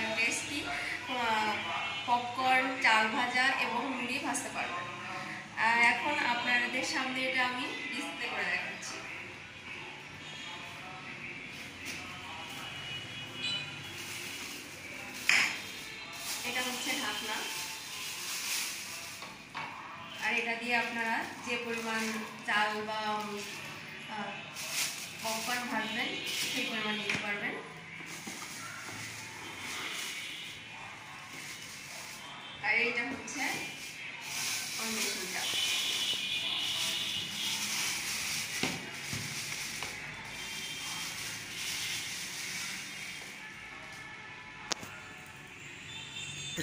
Fried rice popcorn চাল ভাজা এবং মুড়ি ভাজতে পারবেন। এখন আপনাদের সামনে এটা আমি ডিসপ্লে করে দেখাচ্ছি। এটা হচ্ছে ঢাকনা। আর এটা দিয়ে আপনারা যে পরিমাণ চাল বা পপকর্ন ভাজবেন, সেই পরিমাণ নিতে পারবেন। এইটা হচ্ছে ওই মেশিনটা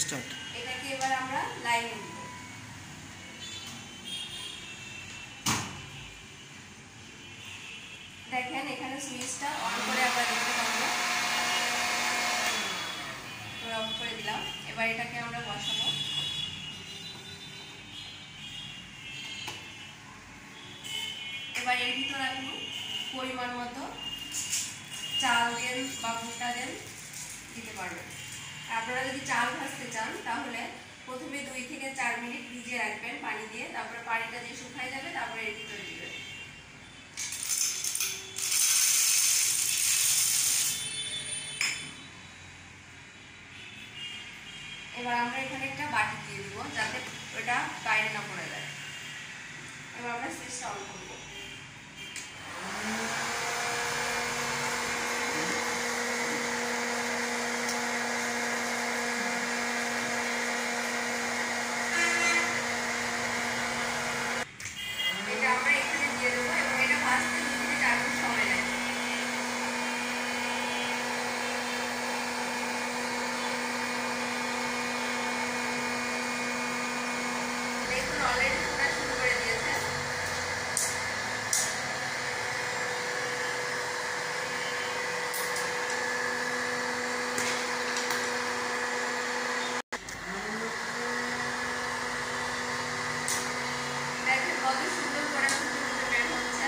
স্টার্ট এটাকে এবার আমরা লাইনে দিব দেখেন এখানে সুইচটা অন করে আবার দেখতে পাবো অফ করে দিলাম। এবার এটাকে আমরা বসাবো এবার এর ভিতর আপনি পরিমাণ মতো চাল দেন বা ভুট্টা দেন, দিতে পারবেন। আপনারা যদি চাল ভাজতে চান, তাহলে প্রথমে দুই থেকে চার মিনিট ভিজিয়ে রাখবেন পানি দিয়ে, তারপরে পানিটা দিয়ে শুকাই যাবে, তারপরে এর ভিতরে দিবেন। এবার আমরা এখানে একটা বাটি দিয়ে দিব, যাতে ওটা বাইরে না পড়ে যায়। এবার আমরা সুইচটা অন করব এটা আমরা এখানে দিয়ে দেবো এবং এটা ভাজতে দুই থেকে চার মিনিট সময় লাগে দেখুন অলরেডি ফোটা শুরু করে দিয়েছে দেখেন কত সুন্দর করে ফুটে ফুটে বের হচ্ছে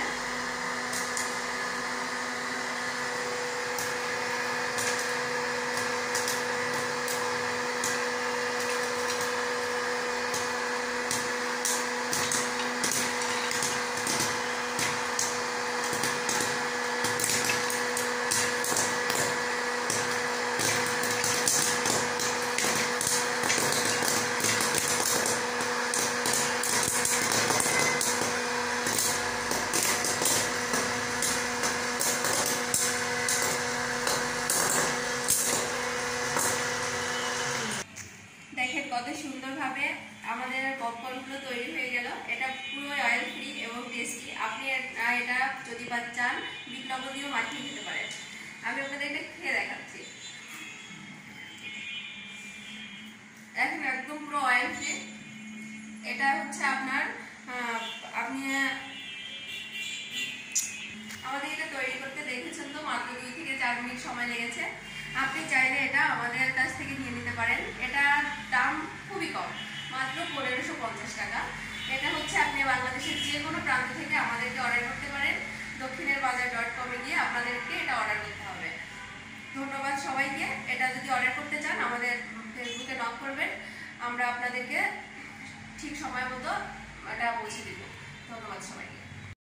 দেখেন কত সুন্দরভাবে আমাদের পপকর্নগুলো তৈরি হয়ে গেল। এটা পুরো অয়েল ফ্রি এবং টেস্টি আপনি এটা যদি বা চান, বিট লবণ দিয়েও মাখিয়ে খেতে পারেন। আমি আপনাদের এটা খেয়ে দেখাচ্ছি। দেখেন, একদম পুরো অয়েল ফ্রি এটা হচ্ছে আপনার আপনি আমাদের এটা তৈরি করতে দেখেছেন তো? মাত্র দুই থেকে চার মিনিট সময় লেগেছে। আপনি চাইলে এটা আমাদের কাছ থেকে নিয়ে আমরা আপনাদেরকে ঠিক সময় মতো এটা পৌঁছে দিব। ধন্যবাদ সবাইকে।